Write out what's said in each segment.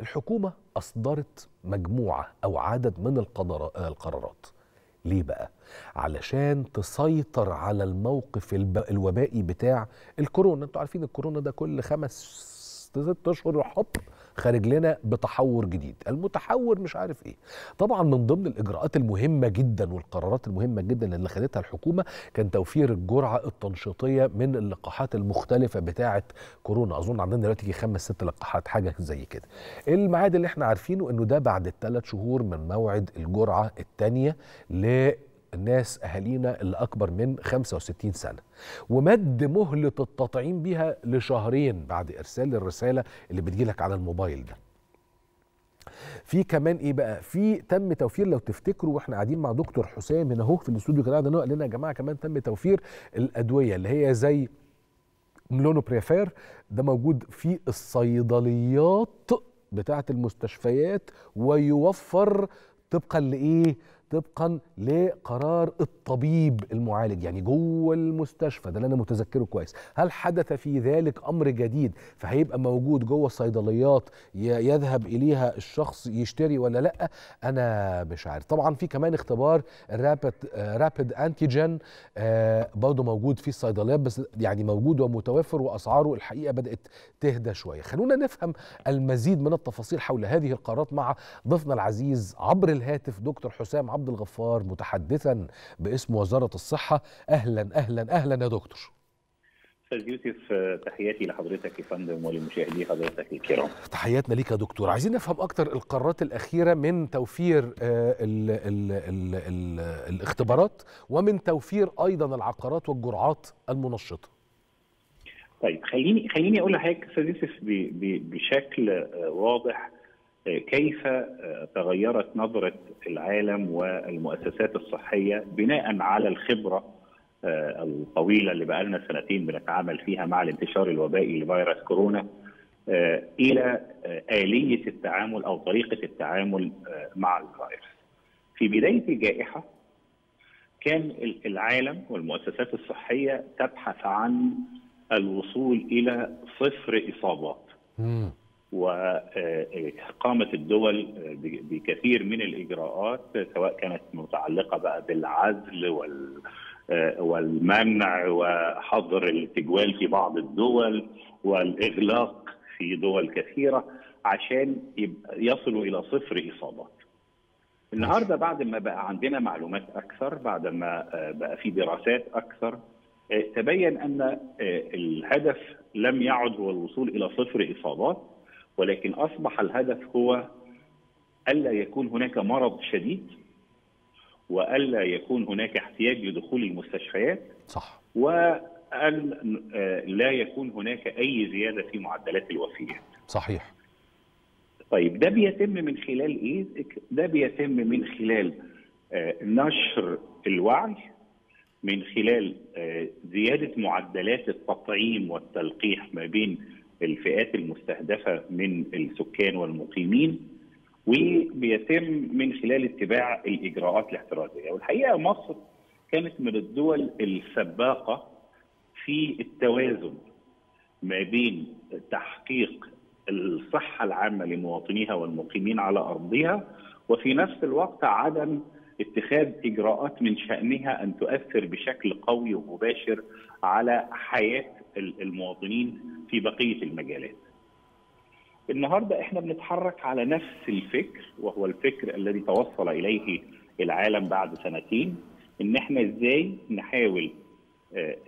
الحكومة أصدرت مجموعة أو عدد من القرارات ليه بقى؟ علشان تسيطر على الموقف الوبائي بتاع الكورونا أنتوا عارفين الكورونا ده كل خمس ست أشهر حب خارج لنا بتحور جديد. المتحور مش عارف إيه. طبعا من ضمن الإجراءات المهمة جدا والقرارات المهمة جدا اللي خدتها الحكومة كان توفير الجرعة التنشيطية من اللقاحات المختلفة بتاعة كورونا. أظن عندنا دلوقتي خمس ست لقاحات حاجة زي كده. الميعاد اللي إحنا عارفينه إنه ده بعد الثلاث شهور من موعد الجرعة الثانية الناس أهالينا اللي اكبر من 65 سنة ومد مهلة التطعيم بيها لشهرين بعد إرسال الرسالة اللي بتجيلك على الموبايل ده. في كمان إيه بقى؟ في تم توفير لو تفتكروا وإحنا قاعدين مع دكتور حسام هنا أهو في الاستوديو كده قاعد قال لنا يا جماعة كمان تم توفير الأدوية اللي هي زي ملونوبريفير ده موجود في الصيدليات بتاعة المستشفيات ويوفر طبقا لإيه؟ طبقا لقرار الطبيب المعالج يعني جوه المستشفى ده اللي أنا متذكره كويس. هل حدث في ذلك أمر جديد فهيبقى موجود جوه الصيدليات يذهب إليها الشخص يشتري ولا لأ؟ أنا مش عارف. طبعا في كمان اختبار الرابid رابid انتيجين برضه موجود في الصيدليات بس يعني موجود ومتوفر وأسعاره الحقيقة بدأت تهدى شوية. خلونا نفهم المزيد من التفاصيل حول هذه القرارات مع ضيفنا العزيز عبر الهاتف دكتور حسام عبد الغفار متحدثا باسم وزارة الصحة. أهلا أهلا أهلا يا دكتور. أستاذ يوسف آه، تحياتي لحضرتك يا فندم ولمشاهدي حضرتك الكرام. تحياتنا ليك يا دكتور. عايزين نفهم أكتر القرارات الأخيرة من توفير آه، ال ال ال ال الاختبارات ومن توفير أيضا العقارات والجرعات المنشطة. طيب خليني خليني أقول لحضرتك أستاذ يوسف بشكل آه، واضح. آه، كيف آه، تغيرت نظرة العالم والمؤسسات الصحية بناء على الخبرة آه، الطويلة اللي بقى لنا سنتين بنتعامل فيها مع الانتشار الوبائي لفيروس كورونا آه، إلى آلية التعامل أو طريقة التعامل مع الفيروس. في بداية الجائحة كان العالم والمؤسسات الصحية تبحث عن الوصول إلى صفر إصابات. وقامت الدول بكثير من الإجراءات سواء كانت متعلقة بقى بالعزل وال والمنع وحظر التجوال في بعض الدول والإغلاق في دول كثيرة عشان يصلوا إلى صفر إصابات. النهارده بعد ما بقى عندنا معلومات أكثر بعد ما بقى في دراسات أكثر تبين أن الهدف لم يعد هو الوصول إلى صفر إصابات ولكن أصبح الهدف هو ألا يكون هناك مرض شديد وألا يكون هناك احتياج لدخول المستشفيات صح وأن لا يكون هناك أي زيادة في معدلات الوفيات. صحيح طيب ده بيتم من خلال إيه؟ ده بيتم من خلال نشر الوعي من خلال زيادة معدلات التطعيم والتلقيح ما بين الفئات المستهدفة من السكان والمقيمين وبيتم من خلال اتباع الإجراءات الاحترازية. والحقيقة مصر كانت من الدول السباقة في التوازن ما بين تحقيق الصحة العامة لمواطنيها والمقيمين على أرضها وفي نفس الوقت عدم اتخاذ إجراءات من شأنها أن تؤثر بشكل قوي ومباشر على حياة المواطنين في بقية المجالات. النهارده إحنا بنتحرك على نفس الفكر وهو الفكر الذي توصل إليه العالم بعد سنتين إن إحنا إزاي نحاول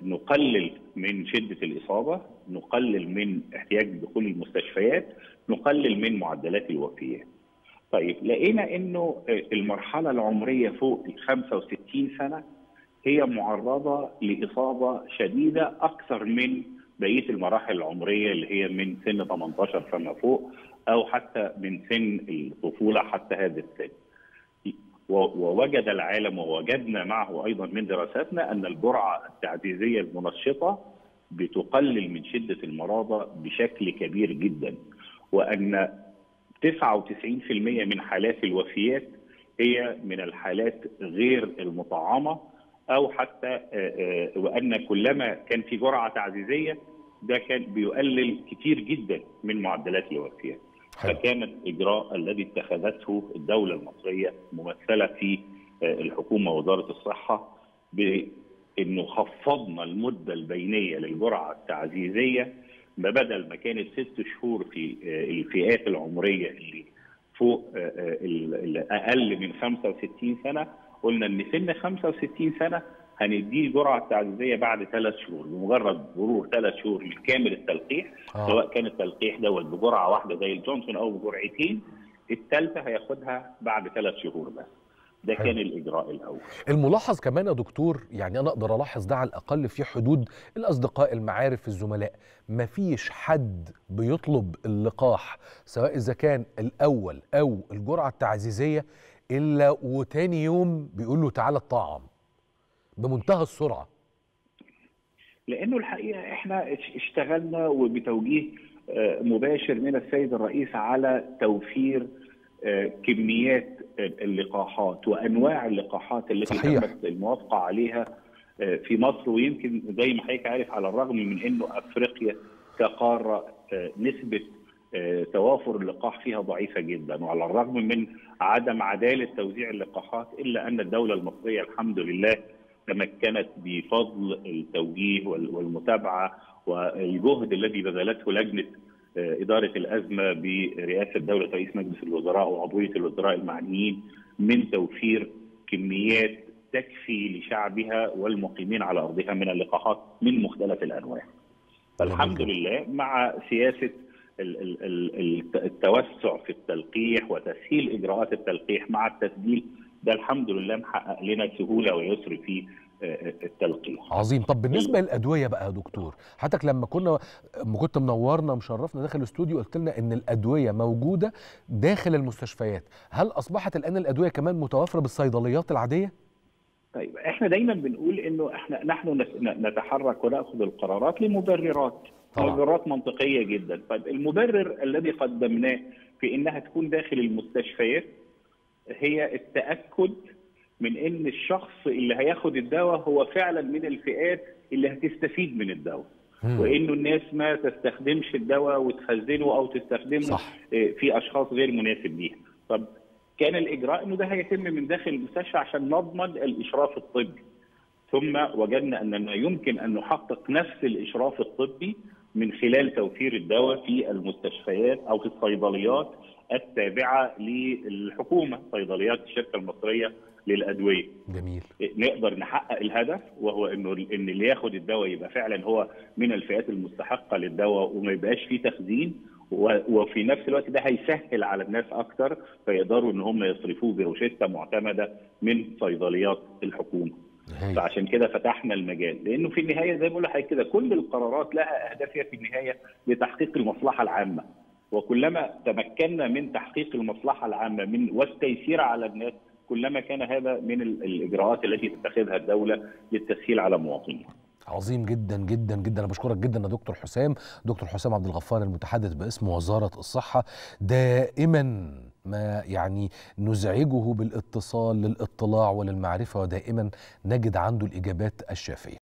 نقلل من شدة الإصابة، نقلل من احتياج دخول المستشفيات، نقلل من معدلات الوفيات. طيب لقينا إنه المرحلة العمرية فوق ال 65 سنة هي معرضة لإصابة شديدة أكثر من بقية المراحل العمرية اللي هي من سن 18 فما فوق أو حتى من سن الطفولة حتى هذا السن. ووجد العالم ووجدنا معه أيضا من دراساتنا أن الجرعة التعزيزية المنشطة بتقلل من شدة المرضى بشكل كبير جدا وأن 99% من حالات الوفيات هي من الحالات غير المطعمة أو حتى وأن كلما كان في جرعة تعزيزية ده كان بيقلل كتير جدا من معدلات الوفيات. فكان الاجراء الذي اتخذته الدولة المصرية ممثلة في آه، الحكومة ووزارة الصحة بأنه خفضنا المدة البينية للجرعة التعزيزية ما بدل ما كانت ست شهور في آه، الفئات العمرية اللي فوق آه، آه، أقل من 65 سنة قلنا إن سن 65 سنة هنديه الجرعه التعزيزيه بعد ثلاث شهور بمجرد مرور ثلاث شهور من كامل التلقيح آه. سواء كان التلقيح دوت بجرعة واحدة زي الجونسون أو بجرعتين الثالثة هياخدها بعد ثلاث شهور بس ده حلو. كان الإجراء الأول الملاحظ كمان يا دكتور يعني أنا أقدر ألاحظ ده على الأقل في حدود الأصدقاء المعارف الزملاء مفيش حد بيطلب اللقاح سواء إذا كان الأول أو الجرعة التعزيزية إلا وتاني يوم بيقول له تعالى الطعام. بمنتهى السرعة. لأنه الحقيقة إحنا اش- اشتغلنا وبتوجيه آه، مباشر من السيد الرئيس على توفير آه، كميات اللقاحات وأنواع اللقاحات التي صحيح. تمت الموافقة عليها آه، في مصر. ويمكن زي ما حضرتك عارف على الرغم من إنه أفريقيا كقاره نسبة توافر اللقاح فيها ضعيفة جدا وعلى الرغم من عدم عدالة توزيع اللقاحات إلا أن الدولة المصرية الحمد لله تمكنت بفضل التوجيه وال- والمتابعة والجهد الذي بذلته لجنة آه، إدارة الأزمة برئاسة دوله رئيس مجلس الوزراء وعضوية الوزراء المعنيين من توفير كميات تكفي لشعبها والمقيمين على أرضها من اللقاحات من مختلف الأنواع. فالحمد. لله مع سياسة التوسع في التلقيح وتسهيل إجراءات التلقيح مع التسجيل ده الحمد لله محقق لنا سهولة ويسر في آه، التلقيح. عظيم طب بالنسبة للأدوية بقى يا دكتور حضرتك لما كنا لما كنت منورنا مشرفنا داخل الاستوديو قلت لنا إن الأدوية موجودة داخل المستشفيات هل أصبحت الآن الأدوية كمان متوفرة بالصيدليات العادية طيب إحنا دايما بنقول إنه إحنا نحن نتحرك ونأخذ القرارات لمبررات. مبررات منطقية جدا. طيب المبرر الذي قدمناه في إنها تكون داخل المستشفيات هي التأكد من إن الشخص اللي هياخد الدواء هو فعلا من الفئات اللي هتستفيد من الدواء. وانه الناس ما تستخدمش الدواء وتخزنه أو تستخدمه صح. آه، في أشخاص غير مناسب ليها. طب كان الإجراء إنه ده هيتم من داخل المستشفى عشان نضمن الإشراف الطبي. ثم وجدنا اننا يمكن أن نحقق نفس الإشراف الطبي من خلال توفير الدواء في المستشفيات أو في الصيدليات التابعة للحكومة صيدليات الشركة المصرية للأدوية جميل نقدر نحقق الهدف وهو إنه إن اللي ياخد الدواء يبقى فعلا هو من الفئات المستحقة للدواء وما يبقاش فيه تخزين وفي نفس الوقت ده هيسهل على الناس أكتر فيقدروا إن هم يصرفوه بروشتة معتمدة من صيدليات الحكومة. فعشان كده فتحنا المجال لأنه في النهاية زي ما بقول لحضرتك كده كل القرارات لها اهدافها في النهاية لتحقيق المصلحة العامة وكلما تمكنا من تحقيق المصلحة العامة من والتيسير على الناس كلما كان هذا من ال- الإجراءات التي تتخذها الدولة للتسهيل على مواطنيها. عظيم جدا جدا جدا. أنا بشكرك جدا يا دكتور حسام. دكتور حسام عبد الغفار المتحدث باسم وزارة الصحة. دائما ما يعني نزعجه بالإتصال للاطلاع وللمعرفة ودائما نجد عنده الإجابات الشافية.